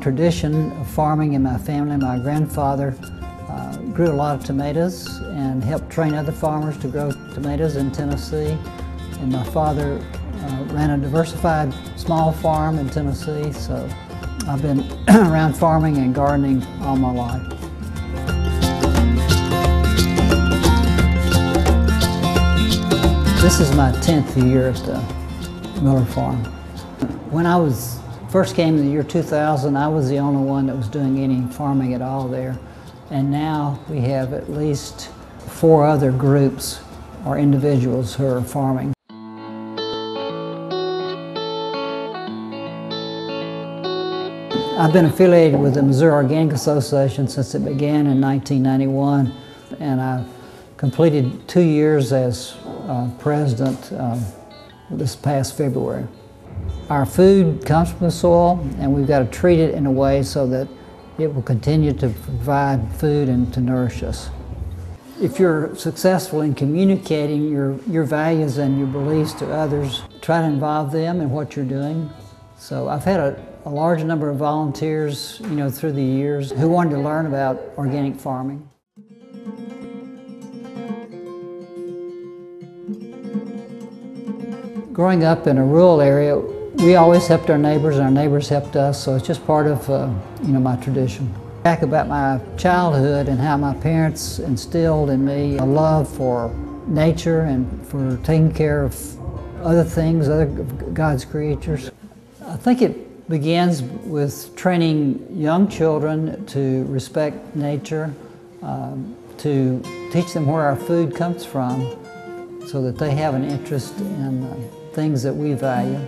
tradition of farming in my family. My grandfather uh, grew a lot of tomatoes and helped train other farmers to grow tomatoes in Tennessee. And my father uh, ran a diversified small farm in Tennessee, so I've been around farming and gardening all my life. This is my 10th year at the Miller Farm. When I was first came in the year 2000, I was the only one that was doing any farming at all there. And now we have at least four other groups or individuals who are farming. I've been affiliated with the Missouri Organic Association since it began in 1991, and I completed two years as uh, president uh, this past February. Our food comes from the soil, and we've got to treat it in a way so that it will continue to provide food and to nourish us. If you're successful in communicating your, your values and your beliefs to others, try to involve them in what you're doing. So I've had a, a large number of volunteers, you know, through the years who wanted to learn about organic farming. Growing up in a rural area, we always helped our neighbors and our neighbors helped us, so it's just part of, uh, you know, my tradition. Back about my childhood and how my parents instilled in me a love for nature and for taking care of other things, other God's creatures. I think it begins with training young children to respect nature, um, to teach them where our food comes from so that they have an interest in uh, things that we value.